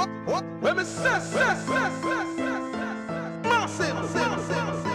What? What? Let me say, say, say, say, say, say, say, say, say, say, say, say,